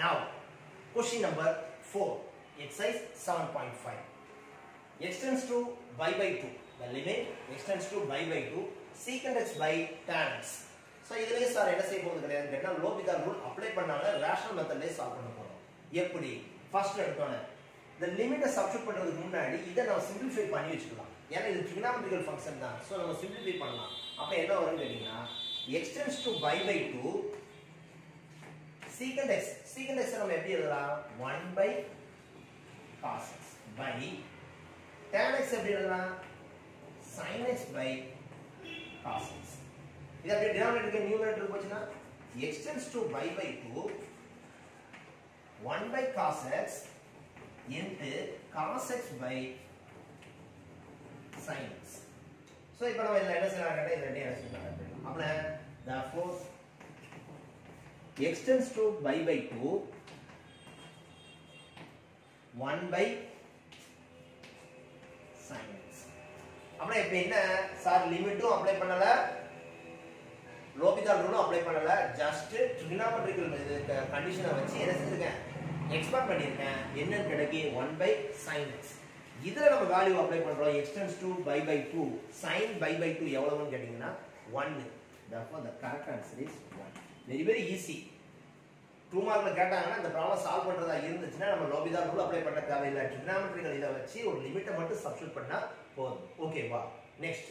Question number 4, exercise 7.5. Extends to y by 2. The limit extends to y by 2. Secant x by tan x. So இதுலேயே sir என்ன செய்ய போகிறது கிடையாது கேட்டால் லோபிகா rule apply பண்ணாங்க rational மெத்தட்லேயே சால்வ் பண்ண போகிறோம் எப்படி ஃபர்ஸ்ட் எடுத்தோன்னே இந்த லிமிட்டை சப்ஸ்டியூட் பண்ணுறதுக்கு முன்னாடி இதை நம்ம சிம்பிளிஃபை பண்ணி வச்சுக்கலாம் ஏன்னா இது ட்ரிகனாமெட்ரிக்கல் ஃபங்க்ஷன் தான் ஸோ நம்ம சிம்பிளிஃபை பண்ணலாம் அப்போ என்ன வரும்னு கேட்டிங்கன்னா x tends to y by 2 secant x secant x நம்ம எப்படி எழுதலாம் 1 by cos x by tan x எப்படி எழுதலாம் sin x by cos x இது அப்படியே டினாமினேட்டருக்கு நியூமரேட்டருக்கு போச்சுன்னா x tends to y by 2 1 by cos x into cos x by sin x so இப்போ நம்ம இதுல என்ன செய்யலாம் கேட்டா இது ரெண்டையும் என்ன செய்யலாம் அப்படினா the 4 x tends to y by 2 1 by sin x அப்படி இப்ப என்ன? சார் லிமிட்டும் அப்ளை பண்ணல. லோபிதால் ரூலும் அப்ளை பண்ணல. ஜஸ்ட் ட்ரிகனாமெட்ரிக்கல் கண்டிஷனை வச்சு என்ன செஞ்சிருக்கேன்? எக்ஸ்பேண்ட் பண்ணியிருக்கேன். என்னன்னு கிடைக்கி ஒன் பை சைன் எக்ஸ் இதில் நம்ம வேல்யூ அப்ளை பண்ணுறோம் x tends to pi by two sine pi by two எவ்வளவுன்னு கேட்டிங்கன்னா ஒன்று தப்போ the correct answer is one very very easy two மார்க்ல கேட்டாங்கன்னா இந்த ப்ராப்ளம் சால்வ் பண்றதா இருந்துச்சுன்னா நம்ம லோபிதா ரூல் அப்ளை பண்ண தேவையில்லை. ட்ரிக்னாமெட்ரிகள் இதை வச்சு ஒரு லிமிட்டை மட்டும் சப்ஸ்டியூட் பண்ணா போதும். ஓகேவா நெக்ஸ்ட்